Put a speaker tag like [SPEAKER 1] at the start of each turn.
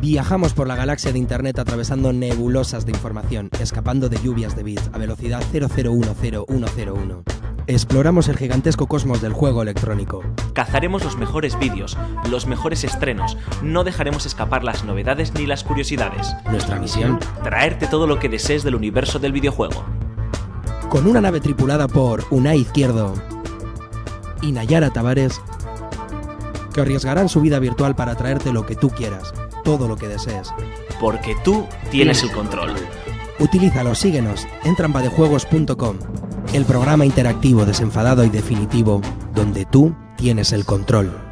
[SPEAKER 1] Viajamos por la galaxia de Internet atravesando nebulosas de información, escapando de lluvias de bits a velocidad 0010101. Exploramos el gigantesco cosmos del juego electrónico.
[SPEAKER 2] Cazaremos los mejores vídeos, los mejores estrenos, no dejaremos escapar las novedades ni las curiosidades.
[SPEAKER 1] Nuestra misión,
[SPEAKER 2] Traerte todo lo que desees del universo del videojuego.
[SPEAKER 1] con una nave tripulada por Unai Izquierdo y Nayara Tavares, que arriesgarán su vida virtual para traerte lo que tú quieras, todo lo que desees.
[SPEAKER 2] Porque tú tienes el control.
[SPEAKER 1] Utilízalo, síguenos, en vadejuegos.com, el programa interactivo desenfadado y definitivo donde tú tienes el control.